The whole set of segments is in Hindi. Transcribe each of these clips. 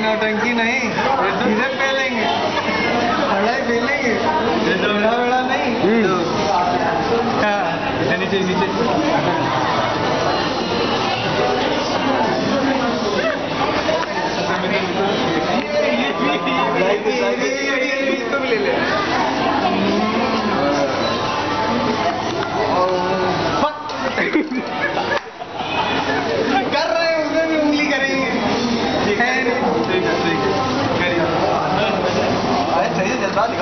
नौटंकी नहीं सीधे फेलेंगे पढ़ाई फेलेंगे बड़ा बड़ा नहीं हाँ। नीचे नीचे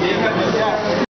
हो गया